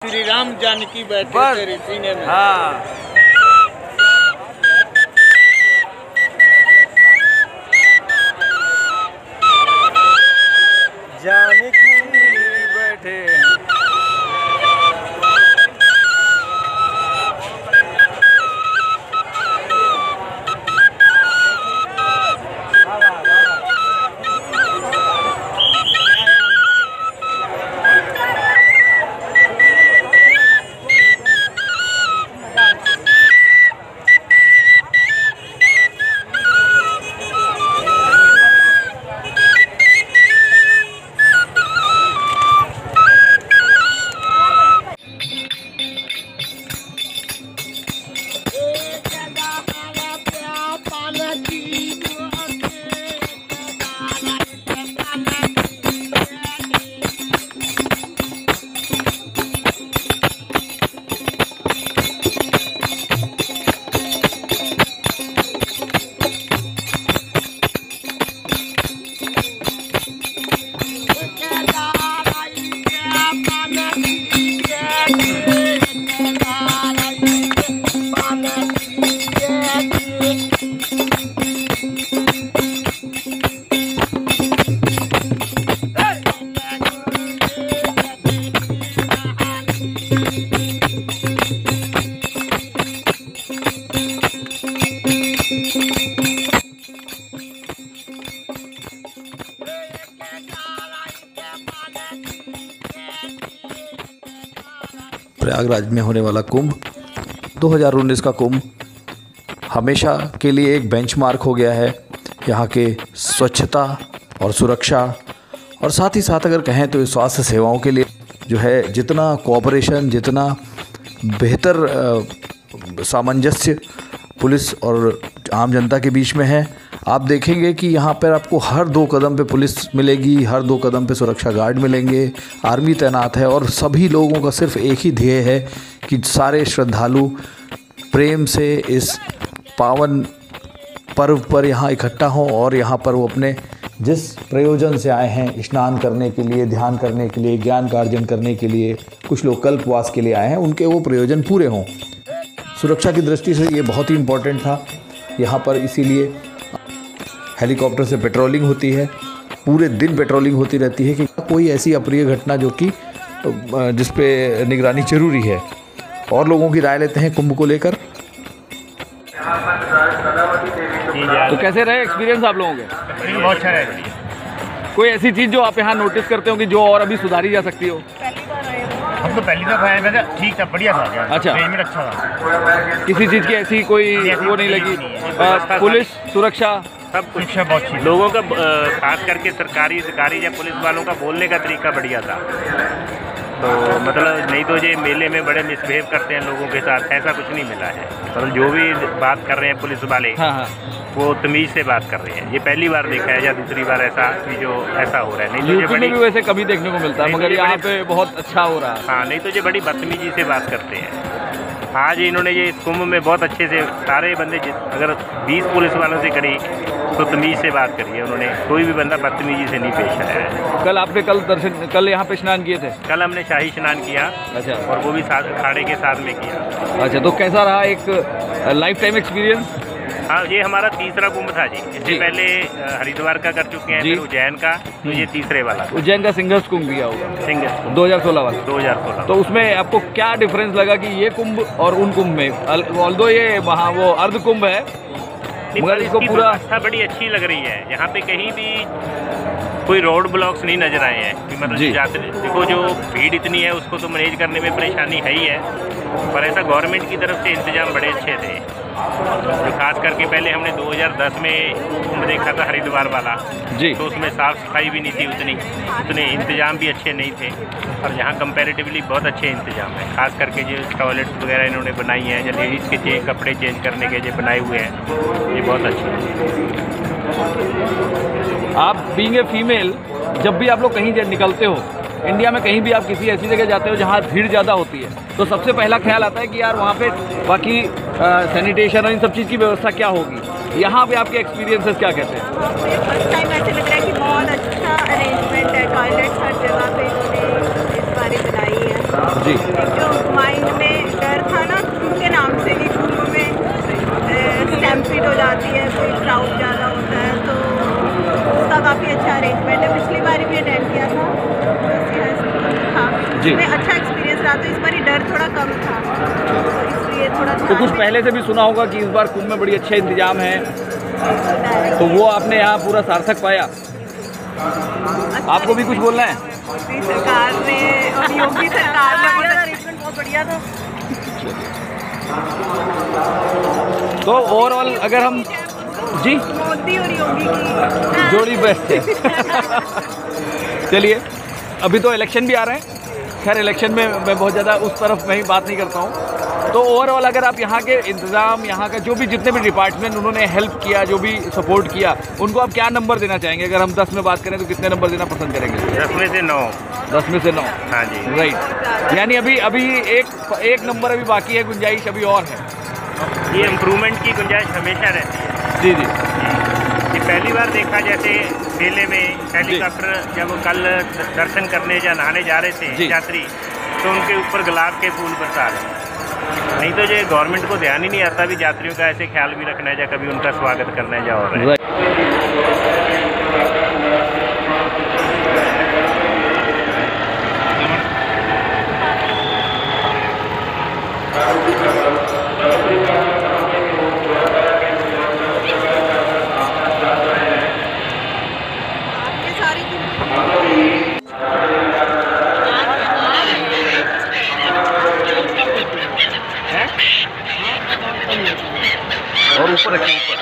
श्री राम जानकी बैठे सीने में हाँ। प्रयागराज में होने वाला कुंभ 2019 का कुंभ, हमेशा के लिए एक बेंचमार्क हो गया है। यहाँ के स्वच्छता और सुरक्षा और साथ ही साथ अगर कहें तो स्वास्थ्य सेवाओं के लिए जो है जितना कोऑपरेशन जितना बेहतर सामंजस्य पुलिस और आम जनता के बीच में है आप देखेंगे कि यहाँ पर आपको हर दो कदम पे पुलिस मिलेगी, हर दो कदम पे सुरक्षा गार्ड मिलेंगे, आर्मी तैनात है और सभी लोगों का सिर्फ़ एक ही ध्येय है कि सारे श्रद्धालु प्रेम से इस पावन पर्व पर यहाँ इकट्ठा हों और यहाँ पर वो अपने जिस प्रयोजन से आए हैं, स्नान करने के लिए, ध्यान करने के लिए, ज्ञान का अर्जन करने के लिए, कुछ लोग कल्पवास के लिए आए हैं, उनके वो प्रयोजन पूरे हों। सुरक्षा की दृष्टि से ये बहुत ही इम्पोर्टेंट था। यहाँ पर इसीलिए हेलीकॉप्टर से पेट्रोलिंग होती है पूरे दिन पेट्रोलिंग होती रहती है कि कोई ऐसी अप्रिय घटना जो कि जिस पे निगरानी ज़रूरी है। और लोगों की राय लेते हैं कुंभ को लेकर। तो कैसे रहे एक्सपीरियंस आप लोगों के? बहुत अच्छा रहेगा कोई ऐसी चीज़ जो आप यहाँ नोटिस करते हो कि जो और अभी सुधारी जा सकती हो? हम तो पहली दफ़ा आए वैसे ठीक था बढ़िया था यार। अच्छा। पेमेंट अच्छा था। किसी चीज़ की ऐसी कोई वो नहीं लगी? पुलिस सुरक्षा? सब कुछ। शिक्षा बहुत अच्छी लोगों का खास करके सरकारी अधिकारी या पुलिस वालों का बोलने का तरीका बढ़िया था। तो मतलब नहीं तो ये मेले में बड़े मिसबिहेव करते हैं लोगों के साथ ऐसा कुछ नहीं मिला है। मतलब जो भी बात कर रहे हैं पुलिस वाले हाँ हाँ। वो तमीज़ से बात कर रहे हैं। ये पहली बार देखा है या दूसरी बार ऐसा कि जो ऐसा हो रहा है। नहीं तो ये बड़ी भी वैसे कभी देखने को मिलता है मगर यहाँ पे बहुत अच्छा हो रहा है। हाँ नहीं तो ये बड़ी बदतमीजी से बात करते हैं। आज इन्होंने ये कुंभ में बहुत अच्छे से सारे बंदे अगर 20 पुलिस वालों से करी तो तमीज़ से बात करी है उन्होंने। कोई भी बंदा बदतमीजी से नहीं पेश आया है। कल आपने कल दर्शन कल यहाँ पे स्नान किए थे? कल हमने शाही स्नान किया अच्छा। और वो भी साथ अखाड़े के साथ में किया। अच्छा तो कैसा रहा एक लाइफ टाइम एक्सपीरियंस हाँ ये हमारा तीसरा कुंभ था जी। इससे पहले हरिद्वार का कर चुके हैं। फिर उज्जैन का तो ये तीसरे वाला। उज्जैन का सिंगर्स कुंभ किया होगा सिंह 2016 वाला। दो हज़ार सोलह। तो उसमें आपको क्या डिफरेंस लगा कि ये कुंभ और उन कुंभ में? ऑल्दो ये वहाँ वो अर्ध कुंभ है मगर इसको पूरा व्यवस्था बड़ी अच्छी लग रही है। यहाँ पे कहीं भी कोई रोड ब्लॉक्स नहीं नज़र आए हैं। कि मतलब। जाते देखो जो भीड़ इतनी है उसको तो मैनेज करने में परेशानी है ही है। पर ऐसा गवर्नमेंट की तरफ़ से इंतज़ाम बड़े अच्छे थे। जो खास करके पहले हमने 2010 में कुंभ देखा था हरिद्वार वाला। जी। तो उसमें साफ़ सफ़ाई भी नहीं थी उतनी। उतने इंतज़ाम भी अच्छे नहीं थे। और यहाँ कंपैरेटिवली बहुत अच्छे इंतज़ाम है। खास करके जो टॉयलेट्स वगैरह इन्होंने बनाई हैं या लेडीज़ के चेंज कपड़े चेंज करने के जो बनाए हुए हैं ये बहुत अच्छे हैं। आप बींग ए फीमेल जब भी आप लोग कहीं निकलते हो इंडिया में कहीं भी आप किसी ऐसी जगह जाते हो जहाँ भीड़ ज़्यादा होती है तो सबसे पहला ख्याल आता है कि यार वहाँ पे बाकी सैनिटेशन और इन सब चीज़ की व्यवस्था क्या होगी? यहाँ पे आपके एक्सपीरियंसेस क्या कहते हैं? जी। जो माइंड में डर था ना उनके नाम से कि कुंभ में स्टैम्पीड हो जाती है कोई क्राउड ज़्यादा होता है तो उसका काफ़ी अच्छा अरेंजमेंट है। पिछली बार भी अटेंड किया था। उसमें अच्छा एक्सपीरियंस रहा तो इस बार ही डर थोड़ा कम था। तो इसलिए थोड़ा तो कुछ पहले से भी सुना होगा कि इस बार कुंभ में बड़ी अच्छे इंतज़ाम है। तो वो आपने यहाँ पूरा सार्थक पाया। आपको भी कुछ बोलना है? सरकार ने और योगी सरकार ने अरेंजमेंट बहुत बढ़िया था। तो ओवरऑल अगर हम जी? मोदी और योगी की जोड़ी बेस्ट है। चलिए अभी तो इलेक्शन भी आ रहे हैं। खैर इलेक्शन में मैं बहुत ज़्यादा उस तरफ़ में ही बात नहीं करता हूँ। तो ओवरऑल अगर आप यहाँ के इंतज़ाम यहाँ का जो भी जितने भी डिपार्टमेंट उन्होंने हेल्प किया जो भी सपोर्ट किया उनको आप क्या नंबर देना चाहेंगे? अगर हम दस में बात करें तो कितने नंबर देना पसंद करेंगे? दस में से नौ। दस में से नौ? हाँ जी। राइट यानी अभी अभी एक एक नंबर अभी बाकी है गुंजाइश अभी और है। ये इम्प्रूवमेंट की गुंजाइश हमेशा रहती है। जी जी। ये पहली बार देखा जैसे मेले में हेलीकॉप्टर जब कल दर्शन करने या नहाने जा रहे थे यात्री तो उनके ऊपर गुलाब के फूल बरसा रहे नहीं तो ये गवर्नमेंट को ध्यान ही नहीं आता भी यात्रियों का ऐसे ख्याल भी रखना है या कभी उनका स्वागत करना है या और है राइट ये सारी और ऊपर रखिए ऊपर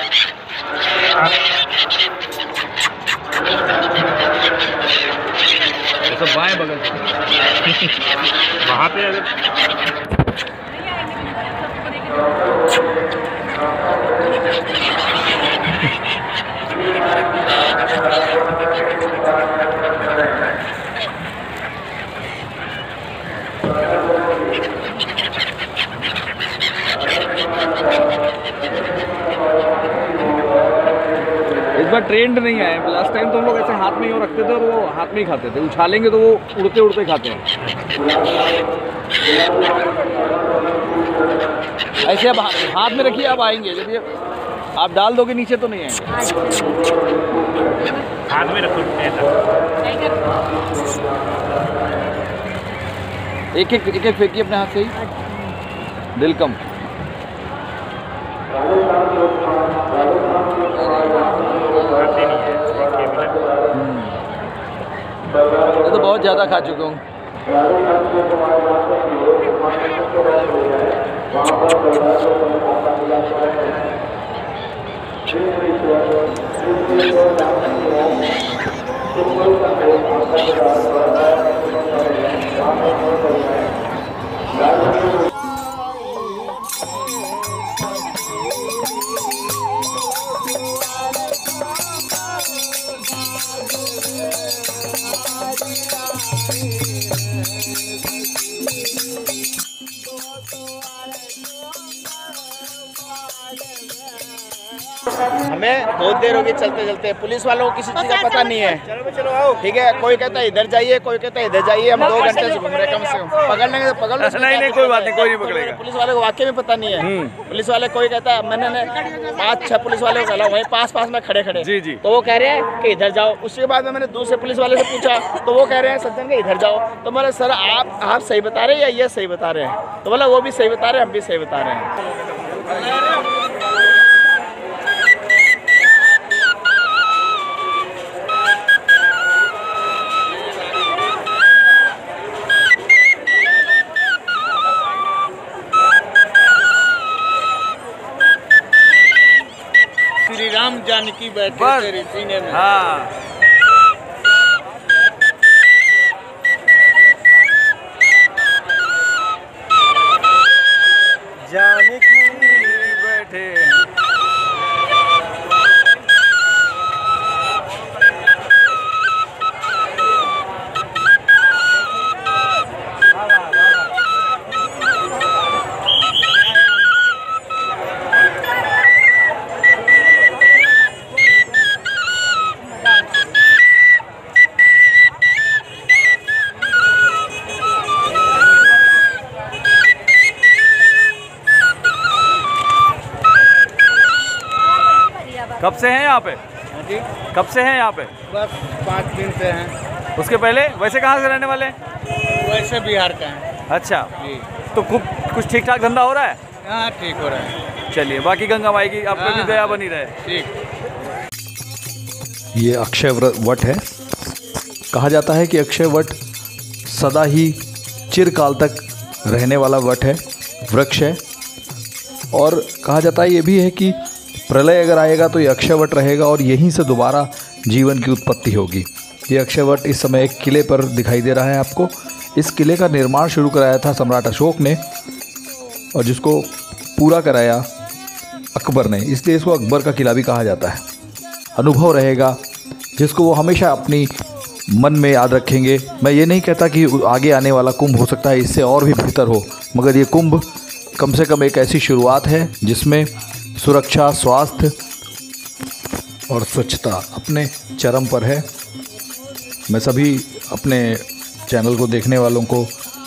ये सब बाएँ बगल से वहाँ पे अगर इस बार ट्रेंड नहीं आए लास्ट टाइम तो हम लोग ऐसे हाथ में ही रखते थे और वो हाथ में ही खाते थे। उछालेंगे तो वो उड़ते उड़ते खाते हैं। ऐसे अब हाथ में रखिए आप आएँगे। जब ये आप डाल दोगे नीचे तो नहीं आएँगे। हाथ में रखो एक एक एक एक फेंकिए अपने हाथ से ही। दिल कम खाते नहीं है देखिए बिना मैं तो बहुत ज़्यादा खा चुका हूँ। हमें बहुत देर होगी चलते चलते। पुलिस वालों को किसी चीज़ का पता नहीं है। ठीक है कोई कहता है इधर जाइए कोई कहता है इधर जाइए हम दो घंटे से घूम रहे कम से कम। पकड़ लेंगे तो पकड़ नहीं, नहीं, कोई बात नहीं, कोई नहीं पकड़ेगा। पुलिस वाले को वाकई में पता नहीं है। पुलिस वाले कोई कहता है मैंने पाँच छह पुलिस वाले को कहला वहीं पास पास में खड़े खड़े। जी, जी। तो वो कह रहे हैं कि इधर जाओ। उसके बाद में मैंने दूसरे पुलिस वाले से पूछा तो वो कह रहे हैं सज्जन के इधर जाओ। तो बोले सर आप आप सही बता रहे हैं या ये सही बता रहे हैं? तो बोला वो भी सही बता रहे हैं हम भी सही बता रहे हैं। राम जानकी बैठे थे तेरे सीने में हाँ। कब से हैं यहाँ पे? कब से हैं यहाँ पे? बस पाँच दिन से हैं। उसके पहले? वैसे कहाँ से रहने वाले वैसे बिहार का हैं। अच्छा। जी। तो खूब कुछ ठीक ठाक धंधा हो रहा है? हाँ ठीक हो रहा है। चलिए बाकी गंगा माई की आपको भी हाँ, दया हाँ। बनी रहे। ठीक। ये अक्षय वट है। कहा जाता है कि अक्षय वट सदा ही चिरकाल तक रहने वाला वट है वृक्ष है। और कहा जाता है ये भी है कि प्रलय अगर आएगा तो ये अक्षयवट रहेगा और यहीं से दोबारा जीवन की उत्पत्ति होगी। ये अक्षयवट इस समय एक किले पर दिखाई दे रहा है आपको। इस किले का निर्माण शुरू कराया था सम्राट अशोक ने और जिसको पूरा कराया अकबर ने। इसलिए इसको अकबर का किला भी कहा जाता है। अनुभव रहेगा, जिसको वो हमेशा अपनी मन में याद रखेंगे। मैं ये नहीं कहता कि आगे आने वाला कुंभ हो सकता है, इससे और भी बेहतर हो, मगर ये कुंभ कम से कम एक ऐसी शुरुआत है जिसमें सुरक्षा, स्वास्थ्य और स्वच्छता अपने चरम पर है। मैं सभी अपने चैनल को देखने वालों को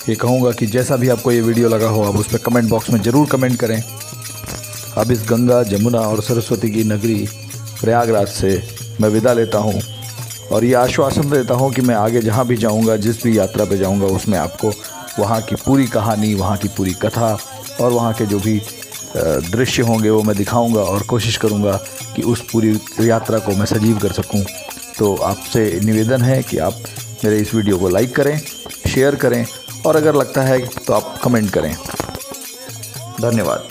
ये कहूँगा कि जैसा भी आपको ये वीडियो लगा हो, आप उस पर कमेंट बॉक्स में ज़रूर कमेंट करें। अब इस गंगा, जमुना और सरस्वती की नगरी प्रयागराज से मैं विदा लेता हूँ और ये आश्वासन देता हूँ कि मैं आगे जहाँ भी जाऊँगा, जिस भी यात्रा पे जाऊँगा, उसमें आपको वहाँ की पूरी कहानी, वहाँ की पूरी कथा और वहाँ के जो भी दृश्य होंगे, वो मैं दिखाऊँगा और कोशिश करूँगा कि उस पूरी यात्रा को मैं सजीव कर सकूँ। तो आपसे निवेदन है कि आप मेरे इस वीडियो को लाइक करें, शेयर करें और अगर लगता है तो आप कमेंट करें। धन्यवाद।